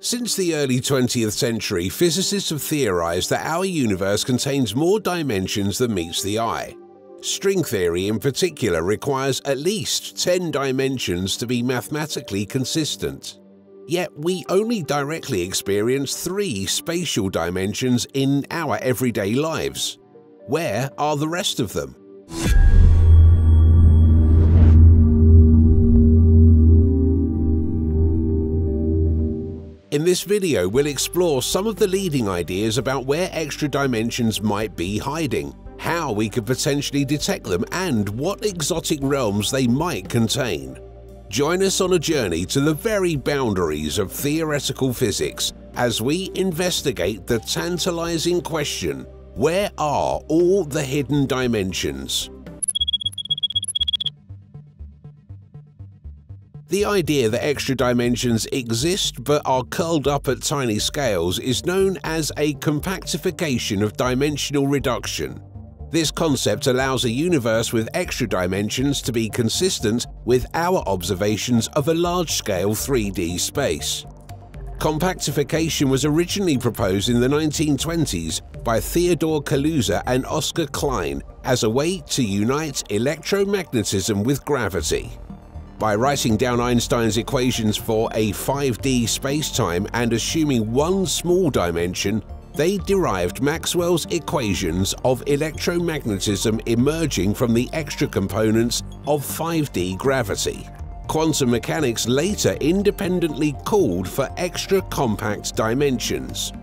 Since the early 20th century, physicists have theorized that our universe contains more dimensions than meets the eye. String theory in particular requires at least 10 dimensions to be mathematically consistent. Yet we only directly experience three spatial dimensions in our everyday lives. Where are the rest of them? This video, we'll explore some of the leading ideas about where extra dimensions might be hiding, how we could potentially detect them, and what exotic realms they might contain. Join us on a journey to the very boundaries of theoretical physics as we investigate the tantalizing question where are all the hidden dimensions? The idea that extra dimensions exist but are curled up at tiny scales is known as a compactification of dimensional reduction. This concept allows a universe with extra dimensions to be consistent with our observations of a large-scale 3D space. Compactification was originally proposed in the 1920s by Theodore Kaluza and Oscar Klein as a way to unite electromagnetism with gravity. By writing down Einstein's equations for a 5D spacetime and assuming one small dimension, they derived Maxwell's equations of electromagnetism emerging from the extra components of 5D gravity. Quantum mechanics later independently called for extra compact dimensions.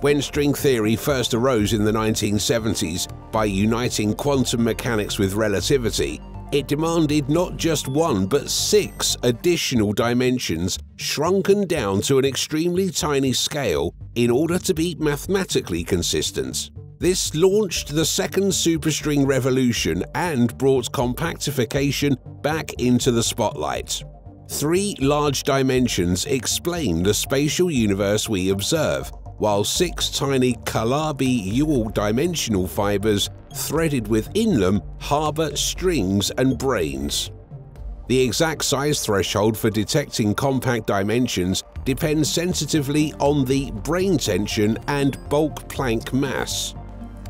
When string theory first arose in the 1970s by uniting quantum mechanics with relativity, it demanded not just one but six additional dimensions shrunken down to an extremely tiny scale in order to be mathematically consistent. This launched the second superstring revolution and brought compactification back into the spotlight. Three large dimensions explain the spatial universe we observe, while six tiny Calabi-Yau dimensional fibers threaded within them harbor strings and branes. The exact size threshold for detecting compact dimensions depends sensitively on the brane tension and bulk Planck mass.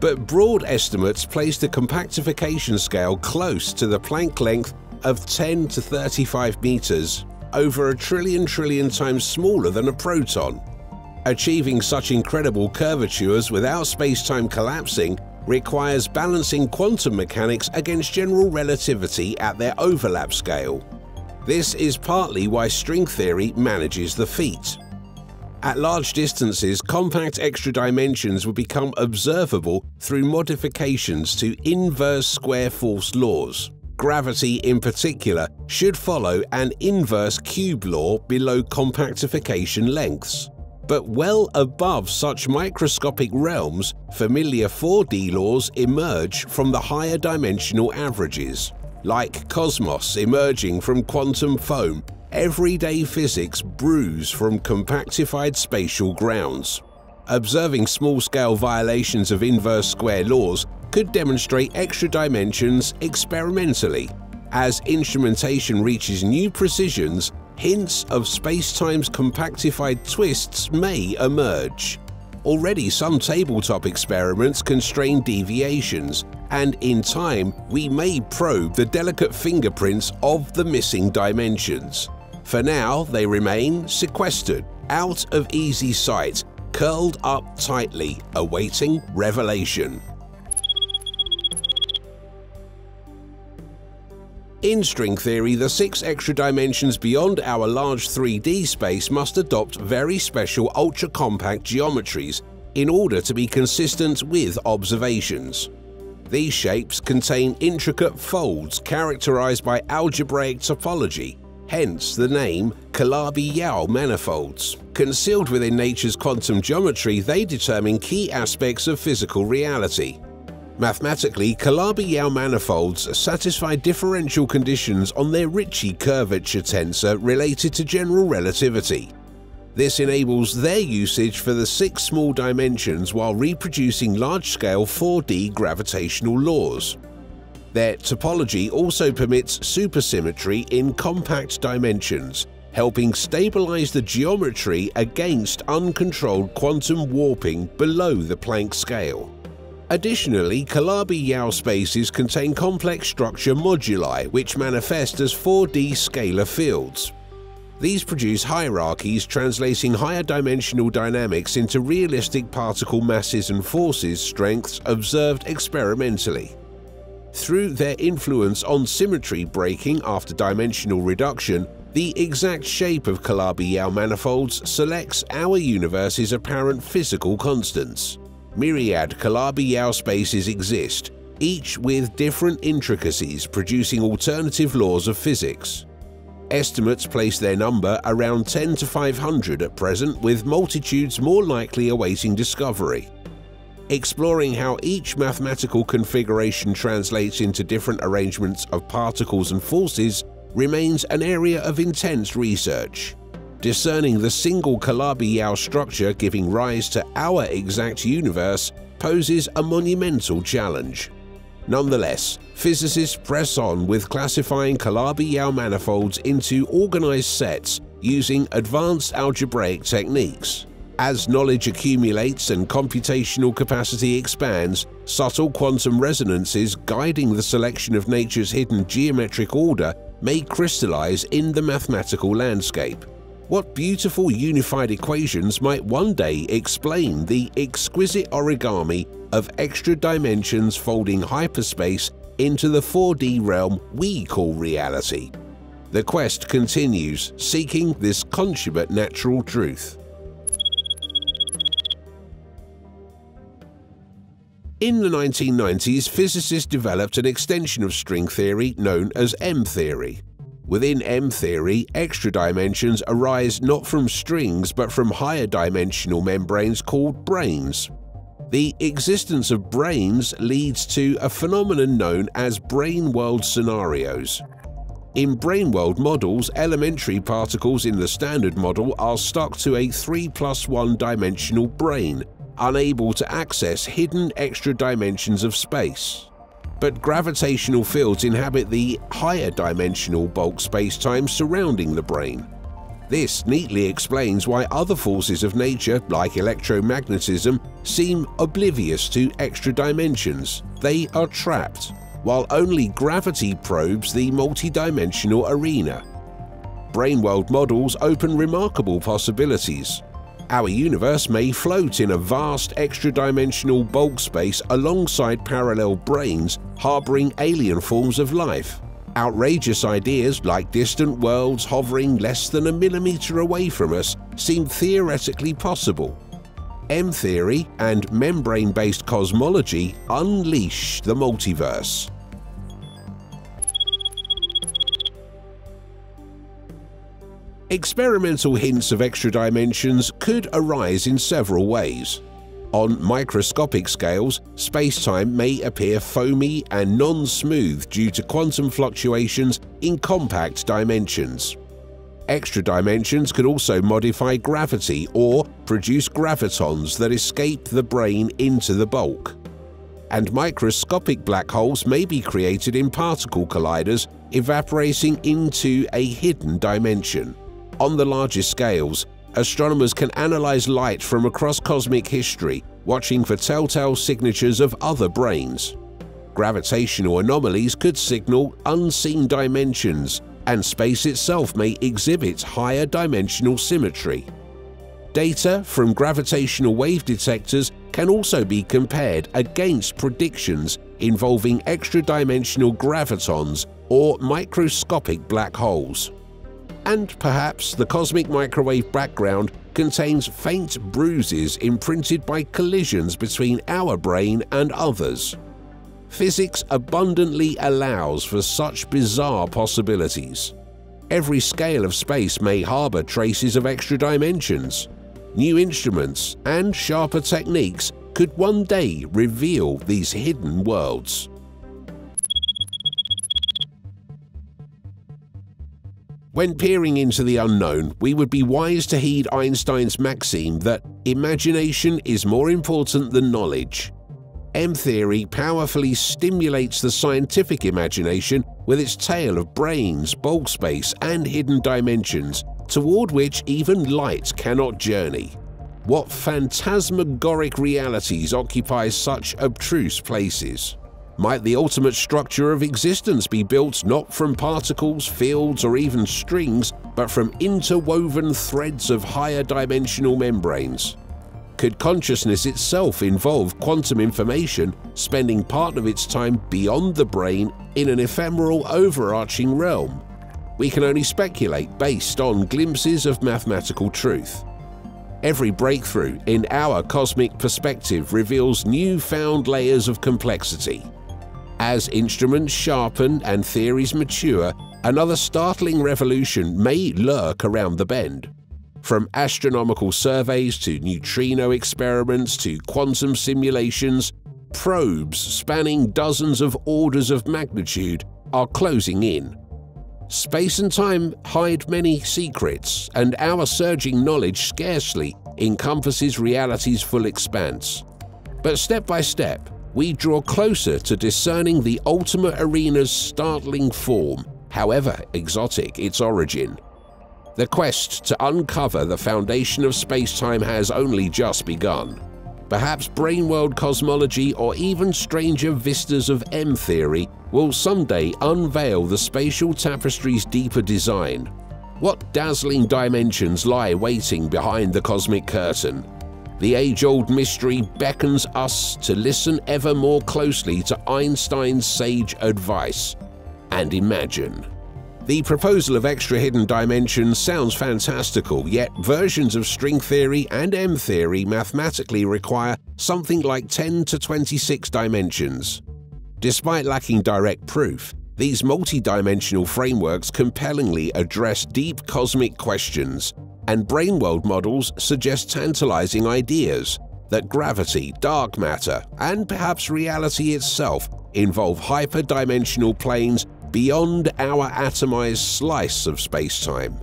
But broad estimates place the compactification scale close to the Planck length of 10 to 35 meters, over a trillion trillion times smaller than a proton. Achieving such incredible curvatures without space-time collapsing requires balancing quantum mechanics against general relativity at their overlap scale. This is partly why string theory manages the feat. At large distances, compact extra dimensions would become observable through modifications to inverse square force laws. Gravity in particular should follow an inverse cube law below compactification lengths. But well above such microscopic realms, familiar 4D laws emerge from the higher dimensional averages. Like cosmos emerging from quantum foam, everyday physics brews from compactified spatial grounds. Observing small-scale violations of inverse square laws could demonstrate extra dimensions experimentally. As instrumentation reaches new precisions, hints of space-time's compactified twists may emerge. Already some tabletop experiments constrain deviations, and in time we may probe the delicate fingerprints of the missing dimensions. For now, they remain sequestered, out of easy sight, curled up tightly, awaiting revelation. In string theory, the six extra dimensions beyond our large 3D space must adopt very special ultra-compact geometries in order to be consistent with observations. These shapes contain intricate folds characterized by algebraic topology, hence the name Calabi-Yau manifolds. Concealed within nature's quantum geometry, they determine key aspects of physical reality, Mathematically, Calabi-Yau manifolds satisfy differential conditions on their Ricci curvature tensor related to general relativity. This enables their usage for the six small dimensions while reproducing large-scale 4D gravitational laws. Their topology also permits supersymmetry in compact dimensions, helping stabilize the geometry against uncontrolled quantum warping below the Planck scale. Additionally, Calabi-Yau spaces contain complex structure moduli which manifest as 4D scalar fields. These produce hierarchies translating higher dimensional dynamics into realistic particle masses and forces strengths observed experimentally. Through their influence on symmetry breaking after dimensional reduction, the exact shape of Calabi-Yau manifolds selects our universe's apparent physical constants. Myriad Calabi-Yau spaces exist, each with different intricacies producing alternative laws of physics. Estimates place their number around 10 to 500 at present, with multitudes more likely awaiting discovery. Exploring how each mathematical configuration translates into different arrangements of particles and forces remains an area of intense research discerning the single Calabi-Yau structure giving rise to our exact universe poses a monumental challenge. Nonetheless, physicists press on with classifying Calabi-Yau manifolds into organized sets using advanced algebraic techniques. As knowledge accumulates and computational capacity expands, subtle quantum resonances guiding the selection of nature's hidden geometric order may crystallize in the mathematical landscape. What beautiful unified equations might one day explain the exquisite origami of extra dimensions folding hyperspace into the 4D realm we call reality? The quest continues, seeking this consummate natural truth. In the 1990s, physicists developed an extension of string theory known as M-theory. Within M-theory, extra dimensions arise not from strings but from higher dimensional membranes called branes. The existence of branes leads to a phenomenon known as brane world scenarios. In brane world models, elementary particles in the standard model are stuck to a 3 plus 1 dimensional brane, unable to access hidden extra dimensions of space but gravitational fields inhabit the higher dimensional bulk spacetime surrounding the brane. This neatly explains why other forces of nature, like electromagnetism, seem oblivious to extra dimensions. They are trapped, while only gravity probes the multidimensional arena. Braneworld models open remarkable possibilities, our universe may float in a vast extra-dimensional bulk space alongside parallel branes harboring alien forms of life. Outrageous ideas like distant worlds hovering less than a millimeter away from us seem theoretically possible. M-theory and membrane-based cosmology unleash the multiverse. Experimental hints of extra dimensions could arise in several ways. On microscopic scales, spacetime may appear foamy and non-smooth due to quantum fluctuations in compact dimensions. Extra dimensions could also modify gravity or produce gravitons that escape the brane into the bulk. And microscopic black holes may be created in particle colliders, evaporating into a hidden dimension. On the largest scales, astronomers can analyze light from across cosmic history, watching for telltale signatures of other branes. Gravitational anomalies could signal unseen dimensions, and space itself may exhibit higher dimensional symmetry. Data from gravitational wave detectors can also be compared against predictions involving extra-dimensional gravitons or microscopic black holes and perhaps the cosmic microwave background contains faint bruises imprinted by collisions between our brane and others. Physics abundantly allows for such bizarre possibilities. Every scale of space may harbor traces of extra dimensions. New instruments and sharper techniques could one day reveal these hidden worlds. When peering into the unknown, we would be wise to heed Einstein's maxim that imagination is more important than knowledge. M-theory powerfully stimulates the scientific imagination with its tale of branes, bulk space, and hidden dimensions, toward which even light cannot journey. What phantasmagoric realities occupy such abstruse places? Might the ultimate structure of existence be built not from particles, fields, or even strings, but from interwoven threads of higher dimensional membranes? Could consciousness itself involve quantum information spending part of its time beyond the brain in an ephemeral overarching realm? We can only speculate based on glimpses of mathematical truth. Every breakthrough in our cosmic perspective reveals new-found layers of complexity. As instruments sharpen and theories mature, another startling revolution may lurk around the bend. From astronomical surveys to neutrino experiments to quantum simulations, probes spanning dozens of orders of magnitude are closing in. Space and time hide many secrets, and our surging knowledge scarcely encompasses reality's full expanse. But step by step, we draw closer to discerning the ultimate arena's startling form, however exotic its origin. The quest to uncover the foundation of space-time has only just begun. Perhaps brane-world cosmology or even stranger vistas of M-theory will someday unveil the spatial tapestry's deeper design. What dazzling dimensions lie waiting behind the cosmic curtain? The age-old mystery beckons us to listen ever more closely to Einstein's sage advice and imagine. The proposal of extra hidden dimensions sounds fantastical, yet versions of string theory and M theory mathematically require something like 10 to 26 dimensions. Despite lacking direct proof, these multi-dimensional frameworks compellingly address deep cosmic questions, and braneworld models suggest tantalizing ideas that gravity, dark matter, and perhaps reality itself involve hyperdimensional planes beyond our atomized slice of spacetime.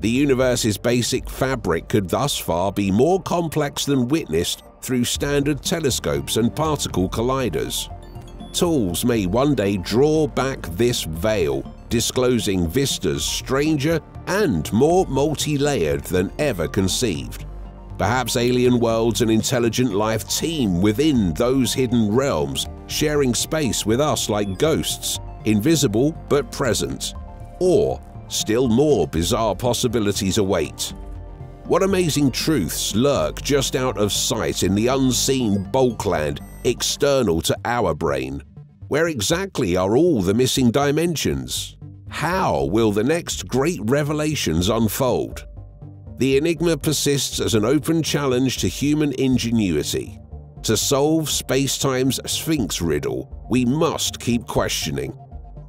The universe's basic fabric could thus far be more complex than witnessed through standard telescopes and particle colliders. Tools may one day draw back this veil, disclosing vistas stranger and more multi-layered than ever conceived. Perhaps alien worlds and intelligent life teem within those hidden realms, sharing space with us like ghosts, invisible but present, or still more bizarre possibilities await. What amazing truths lurk just out of sight in the unseen bulkland external to our brane? Where exactly are all the missing dimensions? How will the next great revelations unfold? The enigma persists as an open challenge to human ingenuity. To solve space-time's Sphinx riddle, we must keep questioning,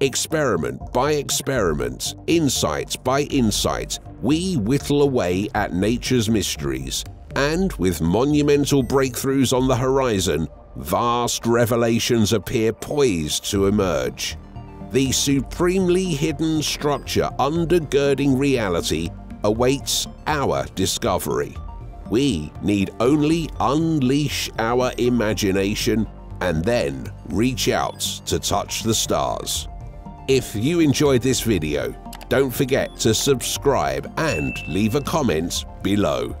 Experiment by experiment, insight by insight, we whittle away at nature's mysteries, and with monumental breakthroughs on the horizon, vast revelations appear poised to emerge. The supremely hidden structure undergirding reality awaits our discovery. We need only unleash our imagination and then reach out to touch the stars. If you enjoyed this video, don't forget to subscribe and leave a comment below.